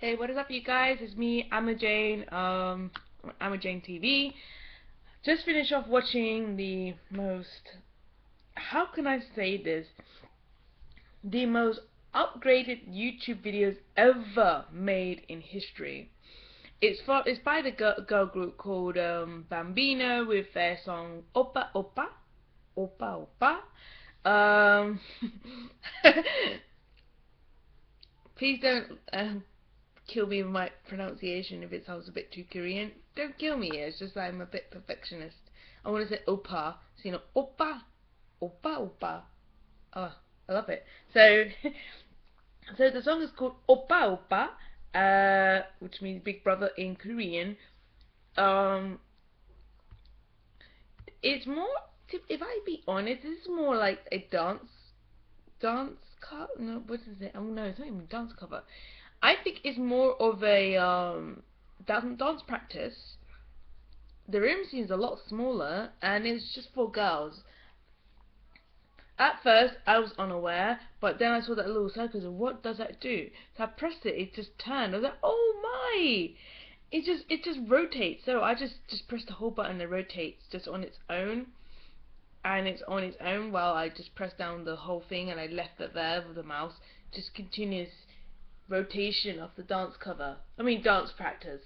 Hey, what is up, you guys? It's me, Amu Jane, um, Amu Jane TV. Just finished off watching the most, how can I say this? The most upgraded YouTube videos ever made in history. It's for, it's by the girl, girl group called um, Bambino with their song Oppa Oppa, Oppa Oppa. Um, please don't. Um, kill me with my pronunciation if it sounds a bit too Korean. Don't kill me. It's just that I'm a bit perfectionist. I want to say oppa. So you know, oppa, oppa, oppa. Oh, I love it. So, so the song is called Oppa Oppa, uh, which means big brother in Korean. Um, it's more. If I be honest, it's more like a dance, dance cover. No, what is it? Oh no, it's not even dance cover. I think it's more of a um, dance practice. The room seems a lot smaller, and it's just for girls. At first, I was unaware, but then I saw that little circle, and what does that do? So I pressed it, it just turned. I was like, oh my! It just it just rotates. So I just just press the whole button, it rotates just on its own, and it's on its own while I just press down the whole thing, and I left it there with the mouse, just continuous rotation of the dance cover. I mean dance practice.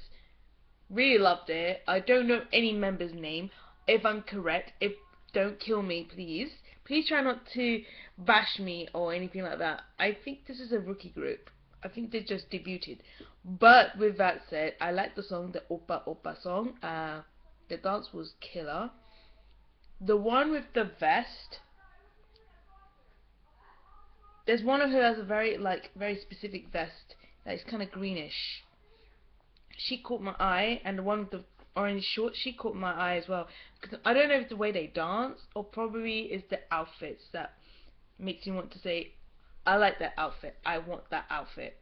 Really loved it. I don't know any member's name. If I'm correct, if don't kill me, please. Please try not to bash me or anything like that. I think this is a rookie group. I think they just debuted. But with that said, I like the song, the Oppa Oppa song. Uh, the dance was killer. The one with the vest there's one of her has a very like very specific vest that is kind of greenish. She caught my eye, and the one with the orange shorts she caught my eye as well. Because I don't know if it's the way they dance or probably is the outfits that makes you want to say, I like that outfit. I want that outfit.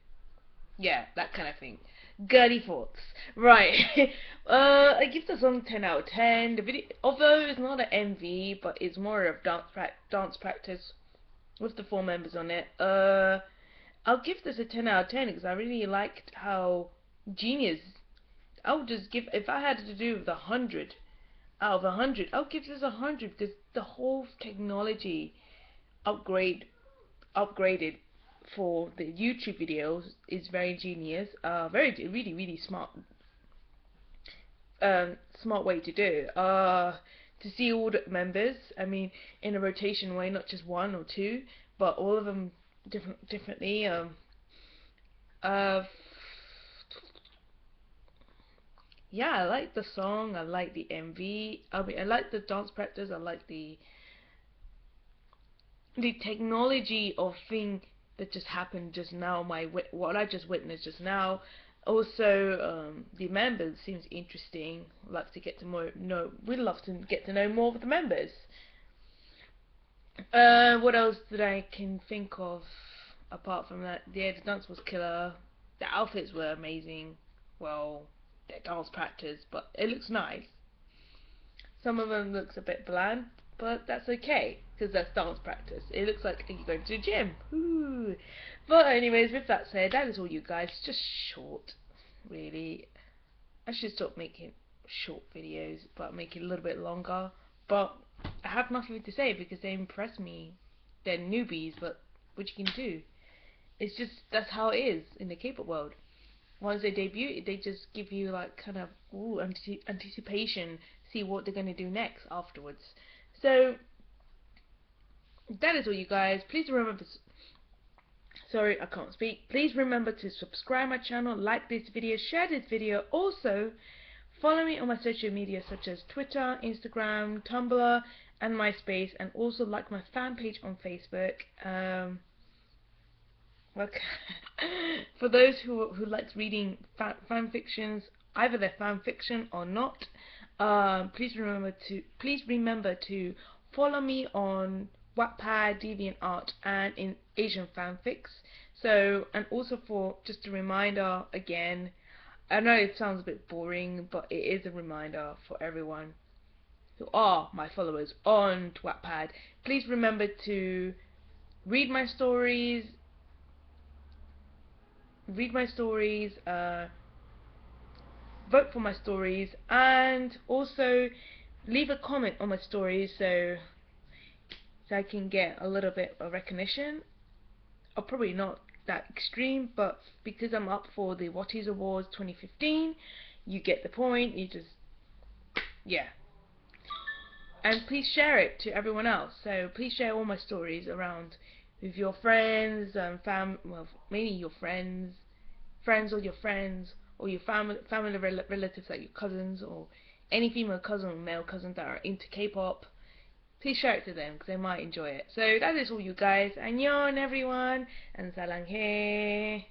Yeah, that kind of thing. Girly thoughts. Right. uh, I give the song 10 out of 10. The video, although it's not an MV, but it's more of dance pra dance practice with the four members on it. Uh, I'll give this a 10 out of 10 because I really liked how genius. I would just give if I had to do with a hundred out of a hundred, I'll give this a hundred because the whole technology upgrade upgraded for the YouTube videos is very genius. Uh, very really really smart. Um, smart way to do. Uh, to see all the members. I mean, in a rotation way, not just one or two, but all of them different differently. Um, uh, yeah, I like the song. I like the MV. I mean, I like the dance practice. I like the the technology of thing that just happened just now. My what I just witnessed just now also um, the members seems interesting like to get to more know we'd love to get to know more of the members. Uh, what else did I can think of apart from that yeah the dance was killer. The outfits were amazing. Well their dance practice but it looks nice. Some of them looks a bit bland but that's okay because that's dance practice it looks like you're going to the gym Ooh. But anyways, with that said, that is all you guys. Just short, really. I should stop making short videos, but make it a little bit longer. But I have nothing to say because they impress me. They're newbies, but what you can do. It's just that's how it is in the K-pop world. Once they debut, they just give you like kind of ooh anticipation, see what they're gonna do next afterwards. So that is all, you guys. Please remember sorry I can't speak please remember to subscribe my channel like this video share this video also follow me on my social media such as Twitter Instagram Tumblr and MySpace and also like my fan page on Facebook um, okay. for those who who likes reading fan, fan fictions either they're fan fiction or not um, please remember to please remember to follow me on Wattpad, DeviantArt, and in Asian fanfics. So, and also for just a reminder again, I know it sounds a bit boring, but it is a reminder for everyone who are my followers on Wattpad. Please remember to read my stories, read my stories, uh, vote for my stories, and also leave a comment on my stories so so I can get a little bit of recognition. Or probably not that extreme, but because I'm up for the Wattys Awards 2015, you get the point. You just yeah. And please share it to everyone else. So please share all my stories around with your friends, and fam, well, mainly your friends, friends or your friends, or your family, family rel relatives like your cousins or any female cousin or male cousin that are into K-pop. Please share it to them because they might enjoy it. So that is all you guys. Annyeong everyone and salanghe.